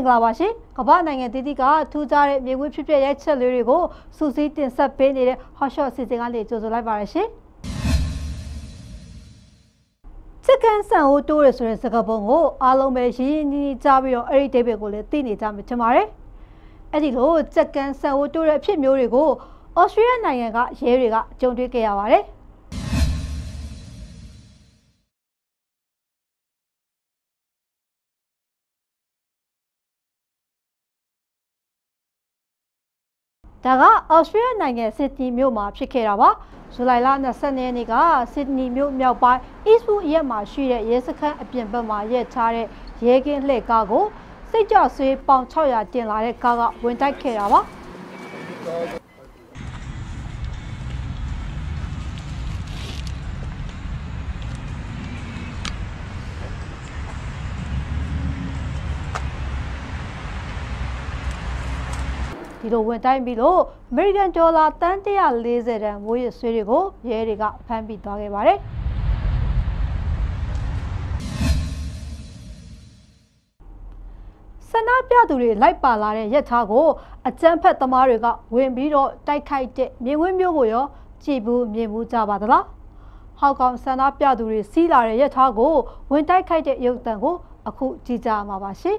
အားလုံးပဲမင်္ဂလာပါရှင်ကမ္ဘာနိုင်ငံတည်တည်ကထူးခြားတဲ့မြေခွေးဖြစ်ဖြစ်ရိုက်ချက်လေးတွေကိုစူးစီးတင်ဆက်ပေးနေတဲ့ hot shot စီစဉ်ကနေကြိုဆိုလိုက်ပါရရှင်စစ်ကန်ဆန်ဟိုတိုးရဆိုတဲ့စကားပုံကိုအားလုံးပဲရင်းရင်းနှီးနှီးကြားပြီးတော့အဲ့ဒီဒေးဗစ်ကိုလည်းသိနေကြမှာထင်ပါတယ်အဲ့ဒီလိုစက်ကန်ဆန်ဟိုတိုးတဲ့အဖြစ်မျိုးတွေကိုဩစတြေးလျနိုင်ငံကရဲတွေကကြုံတွေ့ခဲ့ရပါတယ် ဒါကအော်စတြေးလျနိုင်ငံစစ်တီမြို့မှာဖြစ်ခဲ့တာပါဇူလိုင်လ22ရက်နေ့ကစစ်ဒနီမြို့မြောက်ပိုင်း Eastwood ရက်မှာရှိတဲ့ရဲစခန်းအပြင်ဘက်မှာရက်ထားတဲ့ရဲကင်းလှည့်ကားကိုစိတ်ကြဆွေးပေါင်600တင်လာတဲ့ကားကဝင်တိုက်ခဲ့တာပါ ဒီလိုဝင်တိုင်းပြီးလို့ American Dollar တန်း140တန်မိုးရဆွေးတွေကိုရဲတွေကဖမ်းပြီးသွားခဲ့ပါတယ်ဆန္ဒပြသူတွေလိုက်ပါလာတဲ့ရက်သားကိုအကြမ်းဖက်သမားတွေကဝင်ပြီးတော့တိုက်ခိုက်တဲ့မြင်ကွင်းမျိုးကိုရောကြည်ဘူးမြင်ဘူးကြပါသလားဟောက်ကောင်ဆန္ဒပြသူတွေစီးလာတဲ့ရက်သားကိုဝင်တိုက်ခိုက်တဲ့ရုပ်တံကိုအခုကြည့်ကြမှာပါရှင်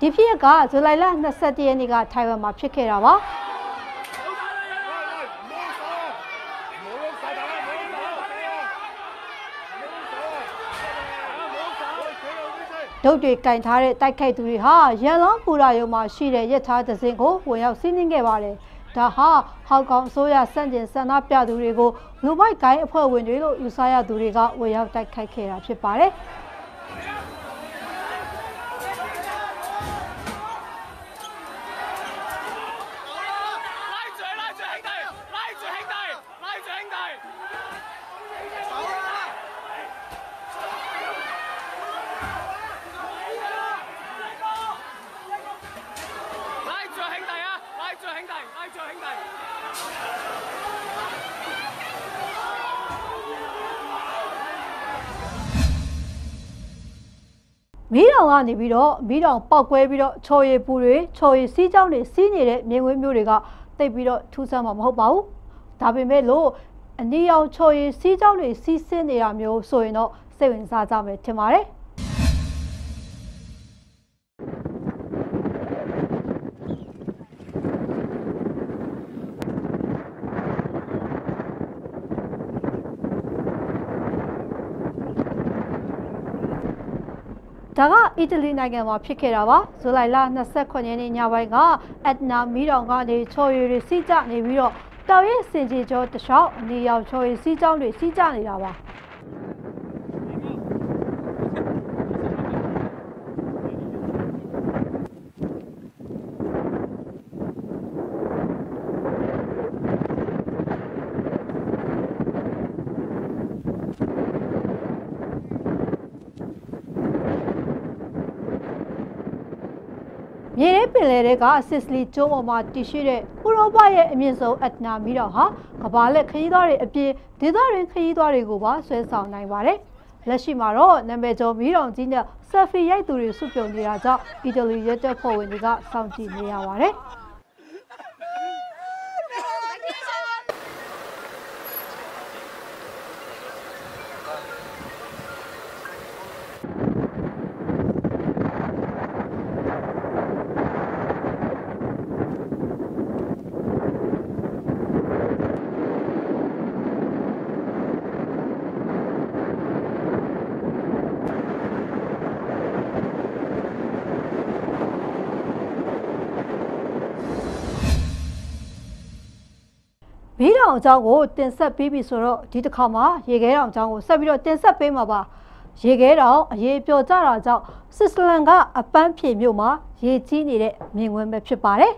ဒီဖြစ်ရကဇူလိုင်လ22ရက်နေ့ကထိုင်ဝမ်မှာဖြစ်ခဲ့တာပါဒုတ်တွေကင်ထားတဲ့တိုက်ခိုက်သူတွေဟာရန်လောင်းပူရာယုံမှာရှိတဲ့ရထားသစင်ကိုဝင်ရောက်စီးနင်းခဲ့ပါတယ်။ဒါဟာဟောက်ကောင်အစိုးရစန့်ကျင်ဆန္ဒပြသူတွေကိုလူပိုက်ကိုင်းအဖွဲ့ဝင်တွေလို့ယူဆရသူတွေကဝင်ရောက်တိုက်ခိုက်ခဲ့တာဖြစ်ပါတယ်။ မီးတောင်ကနေပြီးတော့မီးတောင်ပောက်ကွဲပြီးတော့ချော်ရည်ပူတွေချော်ရည်စီးကြောင်းတွေစီးနေတဲ့မြင်ကွင်းမျိုးတွေကတိတ်ပြီးတော့ထူးဆန်းမှာမဟုတ်ပါဘူးဒါပေမဲ့လို့အနီရောင်ချော်ရည်စီးကြောင်းတွေစီးဆင်းနေတာမျိုးဆိုရင်တော့စိတ်ဝင်စားကြမယ်ထင်ပါတယ် ဒါကအီတလီနိုင်ငံမှာဖြစ်ခဲ့တာပါဇူလိုင်လ29ရက်နေ့ညပိုင်းကအက်ဒနာမီတောင်ကနေချော်ရည်တွေစီးကျနေပြီးတော့တောင်ရဲ့စင်ကြီးကျော်တလျှောက်အနေရောက်ချော်ရည်စီးကြောင်းတွေစီးကျနေတာပါ မြေထဲပင်လယ်တွေကစစ်စလီကျုံးပေါ်မှာတည်ရှိတဲ့ဥရောပရဲ့အမြင့်ဆုံးအက်တနာမီတော်ဟာကမ္ဘာလက်ခရီးသွားတွေအပြင်ဒေသတွင်းခရီးသွားတွေကိုပါဆွဲဆောင်နိုင်ပါတယ်။လက်ရှိမှာတော့နာမည်ကျော်မီတော်ကြီးနဲ့ဆယ်ဖီရိုက်သူတွေစုပြုံနေတာကြောင့်အီတလီရဲတပ်ဖွဲ့ဝင်တွေကစောင့်ကြည့်နေရပါတယ်။ မီးတောင်အကြောင်းကိုတင်ဆက်ပြီးပြီဆိုတော့ဒီတစ်ခါမှာရေခဲတောင်အကြောင်းကိုဆက်ပြီးတော့တင်ဆက်ပေးမှာပါရေခဲတောင်အရေးပျော်ကြတာကြောင့်စစ်စလန်ကအပန်းဖြေမြို့မှာရေကြီးနေတဲ့မြင်ကွင်းပဲဖြစ်ပါတယ်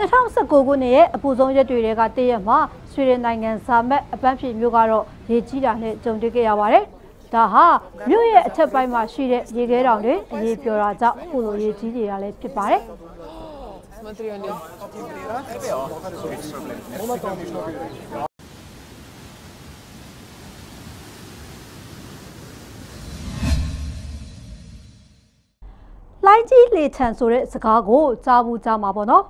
2019ခုနှစ်ရဲ့အပူဆုံးရက်တွေကတည့်ရက်မှာဆွေဒင်နိုင်ငံဇာမက်အပန်းဖြေမြို့ကတော့ရေကြီးတာနဲ့ကြုံတွေ့ခဲ့ရပါတယ်။ ဒါဟာမြို့ရဲ့အထက်ပိုင်းမှာရှိတဲ့ရေခဲတောင်တွေအရေးပြောတာကြောင့်အခုလိုရေကြီးနေတာလည်းဖြစ်ပါတယ်။ Смотри, они. လှိုင်းကြီးလေထန်ဆိုတဲ့စကားကိုကြားဘူးကြားမှာပေါ့နော်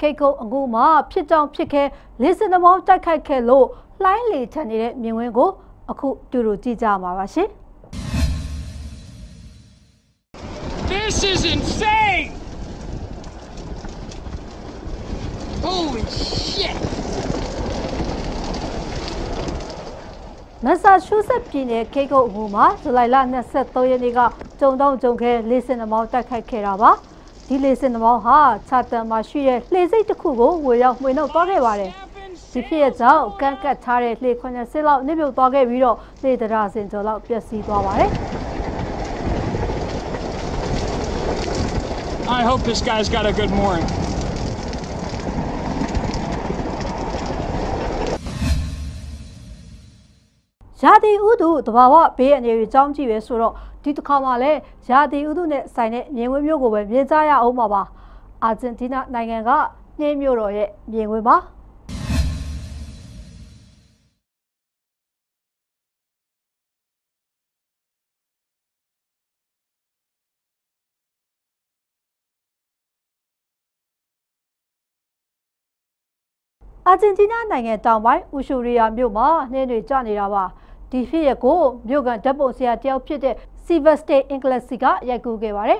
ခိတ်ကုတ်အခုမှဖြစ်ကြောင်ဖြစ်ခဲလေစင်သမောင်းတိုက်ခိုက်ခဲ့လို့လှိုင်းလေထန်နေတဲ့မြင်ကွင်းကို အခုတူတူကြည့်ကြမှာပါရှင် This is insane! Holy shit! မက်ဆာချူးဆက်ပြည်နယ်ခိတ်ကုတ်အခုမှာဇူလိုင်လ23ရက်နေ့ကကြုံတော့ကြုံခဲလေစင်သမောင်းတိုက်ခိုက်ခဲ့တာပါဒီလေစင်သမောင်းဟာချာတန်မှာရှိတဲ့လှေစိတ်တစ်ခုကိုဝေရောက်မှွေနှုတ်သွားခဲ့ပါတယ် ဒီဖြစ်ရကြောင့်ကန့်ကတ်ထားတဲ့လှေခွန်းနဲ့ဆစ်လောက်နစ်မြုပ်သွားခဲ့ပြီးတော့လှေတရာစင်ကျော်လောက်ပျက်စီးသွားပါတယ် I hope this guy's got a good mooring. ရာသီဥတုတဘာဝဘေးအနေတွေကြောင်းကြည့်ပဲဆိုတော့ဒီတစ်ခါမှလည်းရာသီဥတုနဲ့ဆိုင်တဲ့မြင်ကွင်းမျိုးကိုပဲမြင်ကြရအောင်ပါပါအာဂျင်တီးနားနိုင်ငံကနှင်းမျိုးတော်ရဲ့မြင်ကွင်းပါ ဂျင်တီးနားနိုင်ငံတောင်ပိုင်းဥရှူရီယာမြို့မှာနှင်းတွေကျနေတာပါဒီဖြစ်ရကိုမြို့ကန်ဓာတ်ပုံဆရာတယောက်ဖြစ်တဲ့ Silver State English ကရိုက်ကူးခဲ့ပါတယ်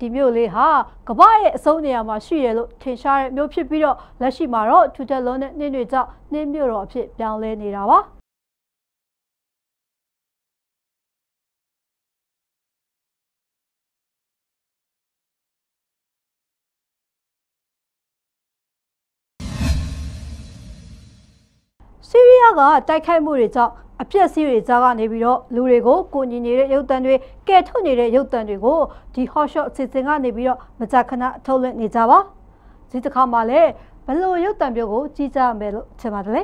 ဒီမြို့လေးဟာကမ္ဘာရဲ့အဆုံးနေရာမှာရှိရလို့ထင်ရှားတဲ့မြို့ဖြစ်ပြီးတော့လက်ရှိမှာတော့ထူထပ်လုံးတဲ့နှင်းတွေကြောင့်နှင်းမြို့တော်အဖြစ်ပြောင်းလဲနေတာပါဆီးရီးယားကတိုက်ခိုက်မှုတွေကြောင့် အပြက်စီးတွေကြားကနေပြီးတော့လူတွေကိုကိုညီနေတဲ့ရုပ်တံတွေကဲထုတ်နေတဲ့ရုပ်တံတွေကိုဒီ hot shot အစီအစဉ်ကနေပြီးတော့မကြာခဏထုတ်လွှင့်နေကြပါဒီတစ်ခါမှလည်းဘယ်လိုရုပ်တံမျိုးကိုကြီးကြမယ်လို့ထင်ပါတယ်လေ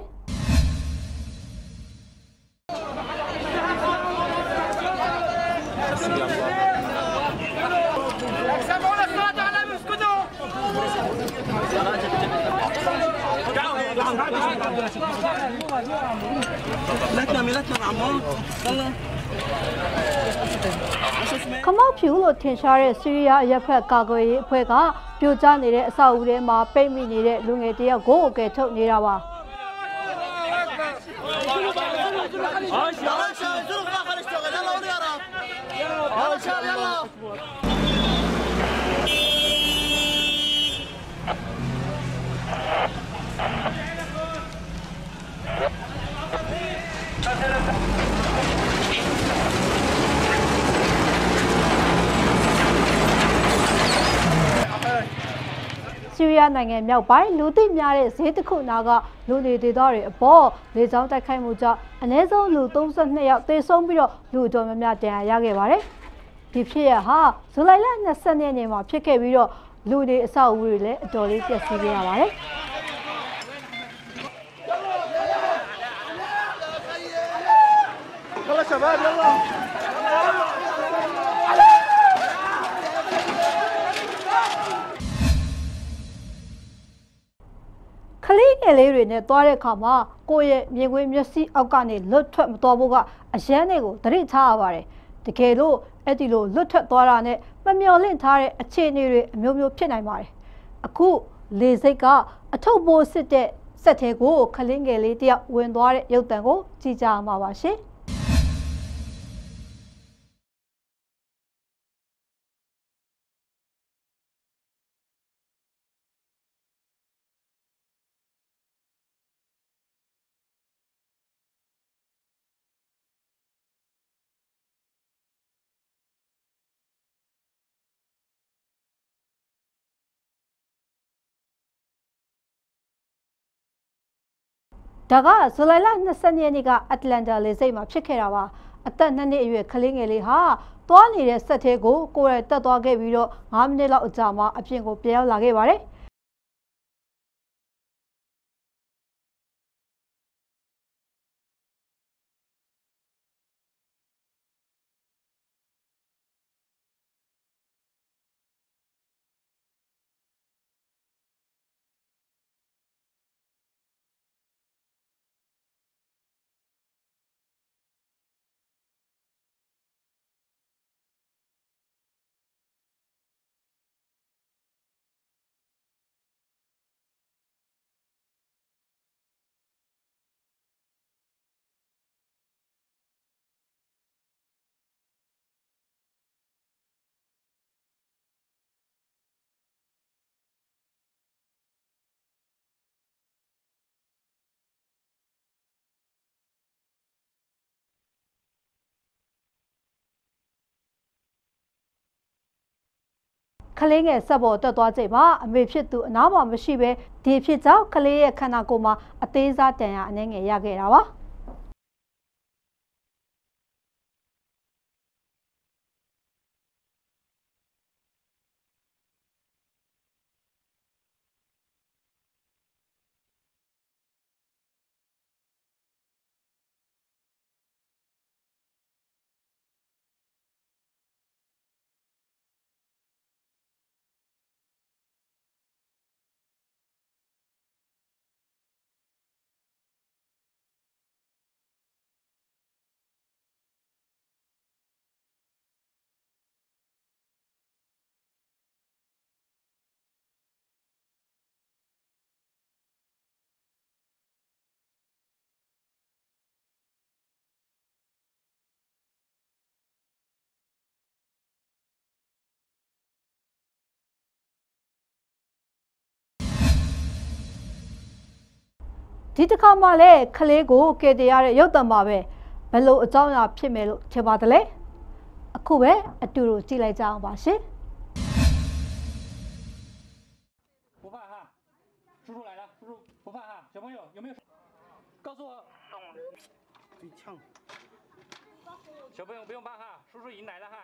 လက်နမလက်နအမောလာလာခမောက်ဖြူလို့ထင်ရှားတဲ့ဆီးရီးယားအရက်ဖက်ကာကွယ်ရေးအဖွဲ့ကပြိုကျနေတဲ့အဆောက်အဦထဲမှာပိတ်မိနေတဲ့လူငယ်တယောက်ကိုအကယ်ထုတ်နေတာပါ ဆီးရီးယားနိုင်ငံမြောက်ပိုင်းလူသိများတဲ့ဈေးတစ်ခုနာကလူနေဒေသတွေအပေါ်လေကြောင်းတိုက်ခိုက်မှုကြောင့်အနည်းဆုံးလူ32ယောက်သေဆုံးပြီးတော့လူအတော်များများဒဏ်ရာရခဲ့ပါတယ်။ဒီဖြစ်ရဟာဇူလိုင်လ20ရက်နေ့မှာဖြစ်ခဲ့ပြီးတော့လူတွေအဆောက်အဦတွေလည်းအတော်လေးပျက်စီးခဲ့ရပါတယ်။ခလဆဘာဘလာ ငယ်လေးတွေနဲ့သွားတဲ့အခါမှာကိုယ့်ရဲ့မြင်ကွင်းမျက်စိအောက်ကနေလွတ်ထွက်မသွားဖို့ကအရန်တွေကိုသတိထားရပါတယ်တကယ်လို့အဲ့ဒီလိုလွတ်ထွက်သွားတာနဲ့မမျော်လင့်ထားတဲ့အခြေအနေတွေအမျိုးမျိုးဖြစ်နိုင်ပါတယ်အခုလေစိတ်ကအထုပ်ပိုးစစ်တဲ့စက်သေးကိုခလေးငယ်လေးတယောက်ဝင်သွားတဲ့ရုပ်တံကိုကြည့်ကြအောင်ပါပါရှင် ဒါကဇူလိုင်လ22ရက်နေ့ကအတ္တလန်တာလေဆိပ်မှာဖြစ်ခဲ့တာပါအသက်2နှစ်အရွယ်ကလေးငယ်လေးဟာသွားနေတဲ့ဆက်သေးကိုကိုယ်ရတက်သွားခဲ့ပြီးတော့9မိနစ်လောက်အကြာမှာအပြင်ကိုပြန်ရောက်လာခဲ့ပါတယ် ကလေးငယ်ဆက်ပေါ်တက်သွားချိန်မှာအမေဖြစ်သူအနားမှာမရှိဘဲဒီဖြစ်ကြောင့်ကလေးရဲ့ခန္ဓာကိုယ်မှာအသေးစားတန်ရာအနှဲငယ်ရခဲ့တာပါ ဒီတစ်ခါမှလည်းကလေးကိုကယ်တင်ရတဲ့ရုပ်တံပါပဲဘယ်လိုအကြောင်းအရာဖြစ်မယ်လို့ထင်ပါတယ်လဲအခုပဲအတူတူကြည့်လိုက်ကြအောင်ပါရှင် 不怕哈，叔叔来了，叔叔不怕哈，小朋友有没有？告诉我，最呛。小朋友不用怕哈，叔叔已经来了哈。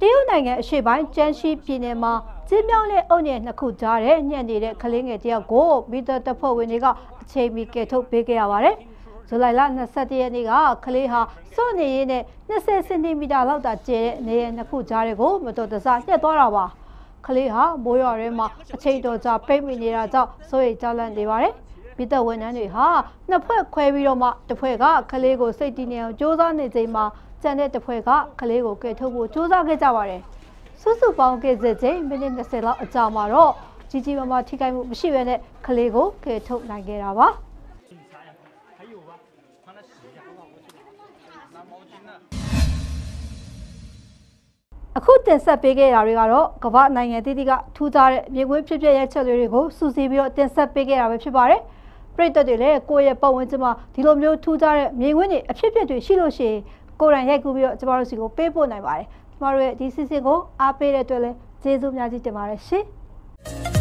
တရုတ်နိုင်ငံအရှေ့ပိုင်းကျန်းရှိပြည်နယ်မှာကျင်းမြောင်းတဲ့အုပ်နယ်နှစ်ခုကြားတဲ့ညံ့နေတဲ့ကလေးငယ်တယောက်ကိုမိသားတပ်ဖွဲ့ဝင်တွေကအချိန်မီကယ်ထုတ်ပေးခဲ့ရပါတယ်။ဇူလိုင်လ22ရက်နေ့ကကလေးဟာစွန့်နေရင်းနဲ့20စင်တီမီတာလောက်သာကျဲတဲ့နေရနှစ်ခုကြားတဲ့ကိုမတော်တဆညှက်သွားတာပါ။ကလေးဟာမိုးရွာထဲမှာအချိန်တော်ကြာပိတ်မိနေတာကြောင့်စိုးရိမ်ကြောက်လန့်နေပါတယ်။မိသက်ဝန်ထမ်းတွေဟာနှစ်ဖွဲ့ခွဲပြီးတော့မှတစ်ဖွဲ့ကကလေးကိုစိတ်တည်နေအောင်စ조사နေချိန်မှာ ကျန်တဲ့တဖွဲ့ကကလေးကိုကယ်ထုတ်ဖို့ကြိုးစားခဲ့ကြပါတယ်။စုစုပေါင်းကယ်ဆယ်ချိန်မိနစ်20လောက်အကြာမှာတော့ကြီးကြီးမားမားထိခိုက်မှုမရှိဘဲနဲ့ကလေးကိုကယ်ထုတ်နိုင်ခဲ့တာပါ။အခုတင်ဆက်ပေးခဲ့တာတွေကတော့ကမ္ဘာနိုင်ငံတည်တည်ကထူးခြားတဲ့မြေခွေးဖြစ်ဖြစ်ရဲ့ချက်တွေကိုစူးစီးပြီးတော့တင်ဆက်ပေးခဲ့တာပဲဖြစ်ပါတယ်။ပရိသတ်တွေလည်းကိုယ့်ရဲ့ပတ်ဝန်းကျင်မှာဒီလိုမျိုးထူးခြားတဲ့မြေခွေးတွေအဖြစ်အပျက်တွေရှိလို့ရှိရင် ကိုရန်ရိုက်ကူးပြီးတော့ကျမတို့စီကိုပေးပို့နိုင်ပါတယ်ကျမတို့ရဲ့ဒီစီစဉ်ကိုအားပေးတဲ့အတွက်လည်းကျေးဇူးအများကြီးတင်ပါတယ်ရှင်